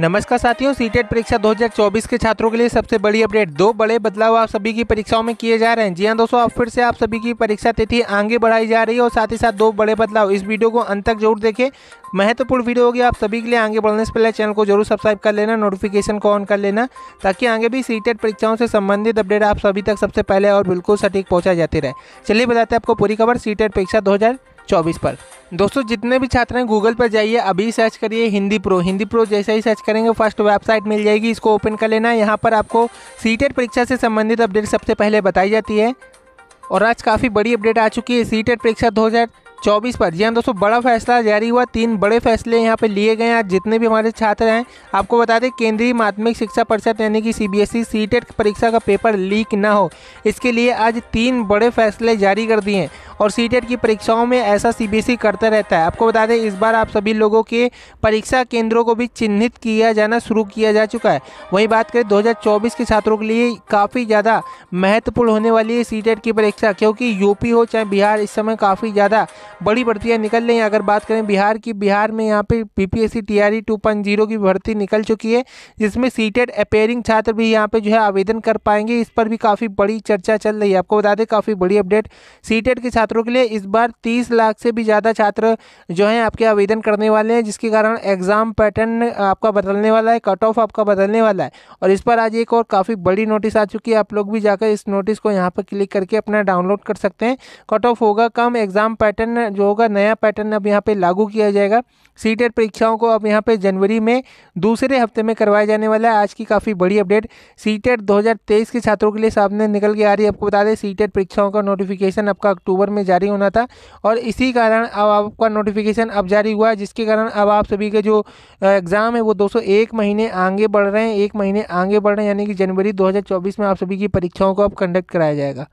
नमस्कार साथियों सीटेट परीक्षा 2024 के छात्रों के लिए सबसे बड़ी अपडेट। दो बड़े बदलाव आप सभी की परीक्षाओं में किए जा रहे हैं। जी हाँ दोस्तों, अब फिर से आप सभी की परीक्षा तिथि आगे बढ़ाई जा रही है और साथ ही साथ दो बड़े बदलाव। इस वीडियो को अंत तक ज़रूर देखें। महत्वपूर्ण वीडियो होगी आप सभी के लिए आगे बढ़ने से पहले चैनल को ज़रूर सब्सक्राइब कर लेना नोटिफिकेशन को ऑन कर लेना, ताकि आगे भी सीटेट परीक्षाओं से संबंधित अपडेट आप सभी तक सबसे पहले और बिल्कुल सटीक पहुँचा जाते रहे। चलिए बताते हैं आपको पूरी खबर सीटेट परीक्षा दो चौबीस पर। दोस्तों, जितने भी छात्र हैं गूगल पर जाइए, अभी सर्च करिए हिंदी प्रो हिंदी प्रो जैसे ही सर्च करेंगे फ़र्स्ट वेबसाइट मिल जाएगी, इसको ओपन कर लेना। यहाँ पर आपको सीटेट परीक्षा से संबंधित अपडेट सबसे पहले बताई जाती है। और आज काफ़ी बड़ी अपडेट आ चुकी है सीटेट परीक्षा दो चौबीस पर। जी हाँ दोस्तों, बड़ा फैसला जारी हुआ। तीन बड़े फैसले यहाँ पे लिए गए हैं। आज जितने भी हमारे छात्र हैं, आपको बता दें, केंद्रीय माध्यमिक शिक्षा परिषद यानी कि सीबीएसई सीटेट परीक्षा का पेपर लीक ना हो। इसके लिए आज तीन बड़े फैसले जारी कर दिए हैं। और सी की परीक्षाओं में ऐसा सी करता रहता है। आपको बता दें, इस बार आप सभी लोगों के परीक्षा केंद्रों को भी चिन्हित किया जाना शुरू किया जा चुका है। वहीं बात करें 2024 के छात्रों के लिए काफ़ी ज़्यादा महत्वपूर्ण होने वाली है सी की परीक्षा, क्योंकि यूपी हो चाहे बिहार, इस समय काफ़ी ज़्यादा बड़ी भर्तियाँ निकल रही हैं। अगर बात करें, बिहार की, बिहार में यहाँ पर पी पी एस सी की भर्ती निकल चुकी है, जिसमें सीटेड अपेयरिंग छात्र भी यहाँ पे जो है आवेदन कर पाएँगे। इस पर भी काफ़ी बड़ी चर्चा चल रही है। आपको बता दें, काफ़ी बड़ी अपडेट सीटेड के छात्र छात्रों के लिए इस बार तीस लाख से भी ज़्यादा छात्र जो हैं आपके आवेदन करने वाले हैं, जिसके कारण एग्ज़ाम पैटर्न आपका बदलने वाला है, कट ऑफ़ आपका बदलने वाला है। और इस पर आज एक और काफ़ी बड़ी नोटिस आ चुकी है, आप लोग भी जाकर इस नोटिस को यहाँ पर क्लिक करके अपना डाउनलोड कर सकते हैं। कट ऑफ़ होगा कम, एग्ज़ाम पैटर्न जो होगा, नया पैटर्न अब यहाँ पर लागू किया जाएगा। सी परीक्षाओं को अब यहाँ पे जनवरी में, दूसरे हफ़्ते में करवाया जाने वाला है। आज की काफ़ी बड़ी अपडेट। सी टेट के छात्रों के लिए सामने निकल के आ रही है। आपको बता दें सी परीक्षाओं का नोटिफिकेशन आपका अक्टूबर में जारी होना था और इसी कारण अब आपका नोटिफिकेशन अब जारी हुआ है, जिसके कारण अब आप सभी के जो एग्ज़ाम है वो दो एक महीने आगे बढ़ रहे हैं, एक महीने आगे बढ़ रहे हैं, यानी कि जनवरी दो हज़ार चौबीस में आप सभी की परीक्षाओं को अब कंडक्ट कराया जाएगा।